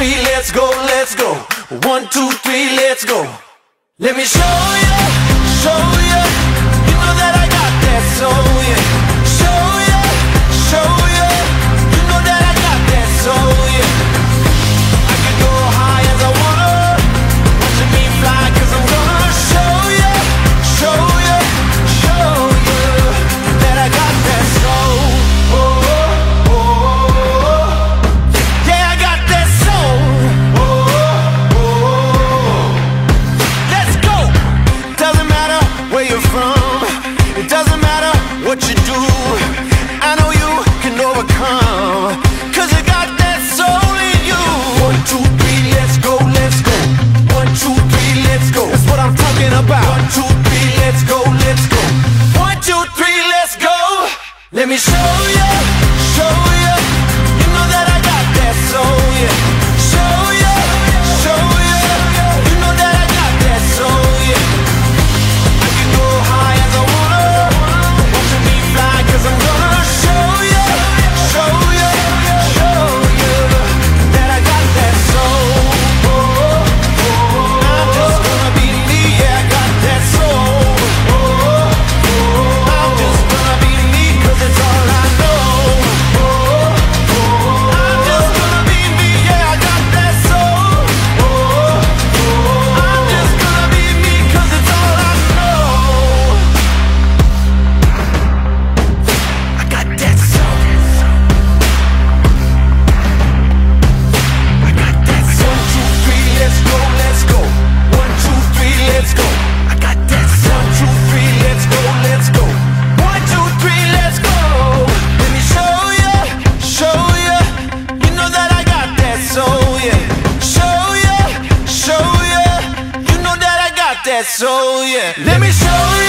three, let's go, let's go. One, two, three, let's go. Let me show you. three, let's go, let's go. One, two, three, let's go. Let me show you, show you. that soul, yeah. Let me show you.